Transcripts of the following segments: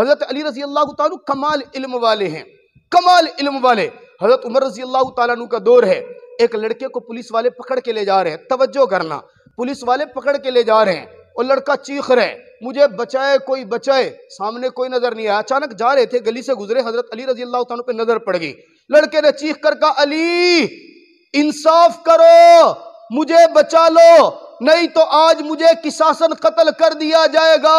हज़रत अली रज़ी अल्लाह तआला कमाल इल्म वाले हैं। कमाल इल्म वाले। हज़रत उमर रज़ी अल्लाह तआला का दौर है। एक लड़के को पुलिस वाले पकड़ के ले जा रहे हैं। तवज्जो करना। पुलिस वाले पकड़ के ले जा रहे हैं। और लड़का चीख रहे मुझे बचाए, कोई बचाए। सामने कोई नज़र नहीं आया। अचानक जा रहे थे, गली से गुजरे। हज़रत अली रज़ी अल्लाह तआला पे नज़र पड़ गई। लड़के ने चीख कर कहा, अली, इंसाफ करो। मुझे बचा लो। नहीं तो आज मुझे किसासन कत्ल कर दिया जाएगा।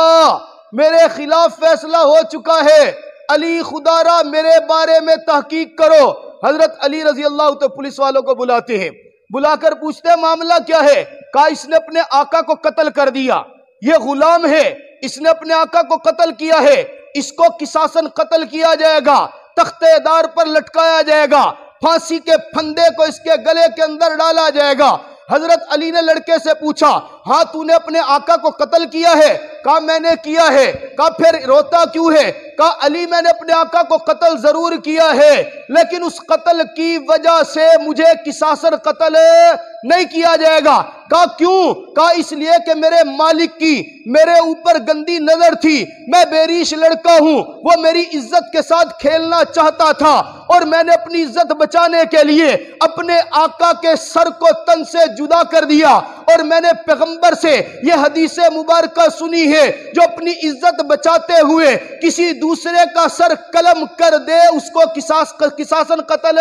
मेरे खिलाफ फैसला हो चुका है। अली खुदारा मेरे बारे में तहकीक करो। हज़रत अली रज़ी अल्लाह तो पुलिस वालों को बुलाते हैं। बुलाकर पूछते हैं, मामला क्या है? का इसने अपने आका को कत्ल कर दिया। ये गुलाम है। इसने अपने आका को कत्ल किया है। इसको किसासन कत्ल किया जाएगा। तख्तेदार पर लटकाया जाएगा। फांसी के फंदे को इसके गले के अंदर डाला जाएगा। हज़रत अली ने लड़के से पूछा हाँ तूने अपने आका को कत्ल किया है? कहा, मैंने किया है। कहा, फिर रोता क्यों है? कहा, अली, मैंने अपने आका को कत्ल ज़रूर किया है, लेकिन उस कत्ल की वजह से मुझे किसासर कत्ल नहीं किया जाएगा। कहा, क्यों? कहा, इसलिए कि मेरे मालिक की मेरे ऊपर गंदी नज़र थी। मैं बेरीश लड़का हूँ। वो मेरी इज़्ज़त के साथ खेलना चाहता था और मैंने अपनी इज़्ज़त बचाने के लिए अपने आका के सर को तन से जुदा कर दिया और मैंने पैगंबर से यह हदीस मुबारक सुनी है, जो अपनी इज़्ज़त बचाते हुए किसी दूसरे का सर कलम कर दे, उसको किसास, किसासन कत्ल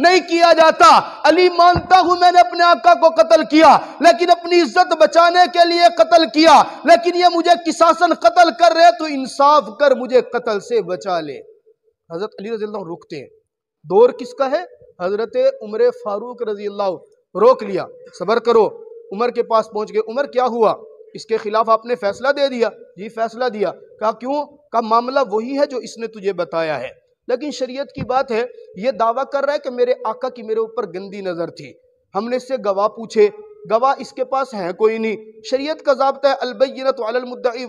नहीं किया जाता। अली मानता हूँ मैंने अपने आका को कत्ल किया, लेकिन अपनी इज़्ज़त बचाने के लिए कत्ल किया। लेकिन ये मुझे किसासन कत्ल कर रहे तो इंसाफ कर मुझे कत्ल से बचा ले। हज़रत अली रज़ी अल्लाह रुकते हैं। दौर किसका है? हज़रत उमर फारूक रज़ी रोक लिया। सबर करो। उमर के पास पहुँच गए। उमर, क्या हुआ? इसके खिलाफ आपने फैसला दे दिया। जी, फैसला दिया। कहा, क्यों? का मामला वही है जो इसने तुझे बताया है। लेकिन शरीयत की बात है, ये दावा कर रहा है कि मेरे आका की मेरे ऊपर गंदी नज़र थी। हमने इससे गवाह पूछे। गवाह इसके पास है कोई नहीं। शरीयत का जबता है अलबैनत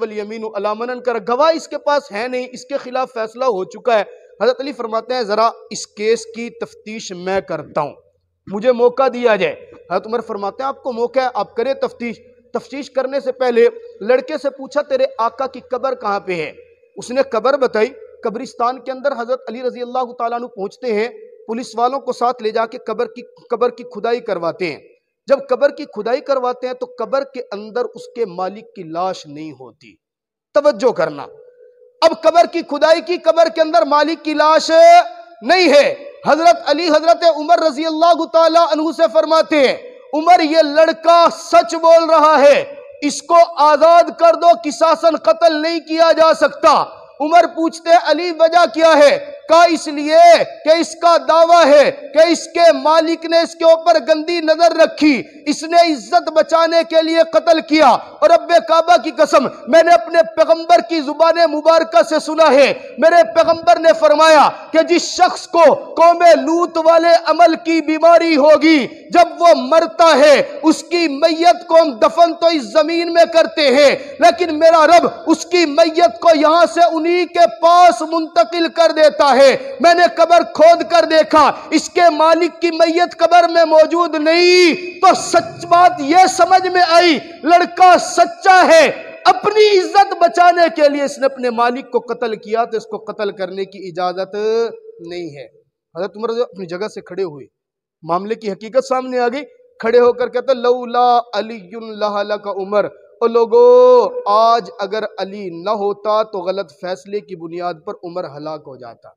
वलीमीन अलामन कर। गवाह इसके पास है नहीं, इसके खिलाफ फैसला हो चुका है। हज़रत अली फरमाते हैं, ज़रा इस केस की तफ्तीश मैं करता हूँ। मुझे मौका दिया जाए। हज़रत उमर फरमाते हैं, आपको मौका है, आप करें तफ्तीश। तफ्तीश करने से पहले लड़के से पूछा, तेरे आका की कबर कहाँ पे है? उसने कबर बताई। कब्रिस्तान के अंदर हज़रत अली रज़ी अल्लाह तु पहुँचते हैं। पुलिस वालों को साथ ले जाके कबर की कबर की खुदाई करवाते हैं। जब कबर की खुदाई करवाते हैं तो कबर के अंदर उसके मालिक की लाश नहीं होती। तवज्जो करना। अब कबर की खुदाई की कबर के अंदर मालिक की लाश नहीं है। हज़रत अली हज़रत उमर रज़ी अल्लाह से फरमाते हैं, उमर ये लड़का सच बोल रहा है, इसको आज़ाद कर दो किसासन कत्ल नहीं किया जा सकता। उमर पूछते अली, वजह क्या है? का इसलिए कि इसका दावा है कि इसके मालिक ने इसके ऊपर गंदी नज़र रखी, इसने इज़्ज़त बचाने के लिए कत्ल किया। और अब काबा की कसम, मैंने अपने पैगंबर की ज़ुबान मुबारक से सुना है। मेरे पैगंबर ने फरमाया कि जिस शख्स को कौमे लूत वाले अमल की बीमारी होगी, जब वो मरता है, उसकी मैयत को हम दफन तो इस ज़मीन में करते हैं, लेकिन मेरा रब उसकी मैयत को यहाँ से उन्हीं के पास मुंतकिल कर देता है। है। मैंने कबर खोद कर देखा, इसके मालिक की मैयत कबर में मौजूद नहीं। तो सच बात यह समझ में आई, लड़का सच्चा है। अपनी इज़्ज़त बचाने के लिए इसने अपने मालिक को कत्ल किया तो इसको कत्ल करने की इजाज़त नहीं है। हज़रत उमर अपनी जगह से खड़े हुए, मामले की हकीकत सामने आ गई। खड़े होकर कहते, लौला अली का उमर। और लोगो, आज अगर अली न होता तो गलत फैसले की बुनियाद पर उमर हलाक हो जाता।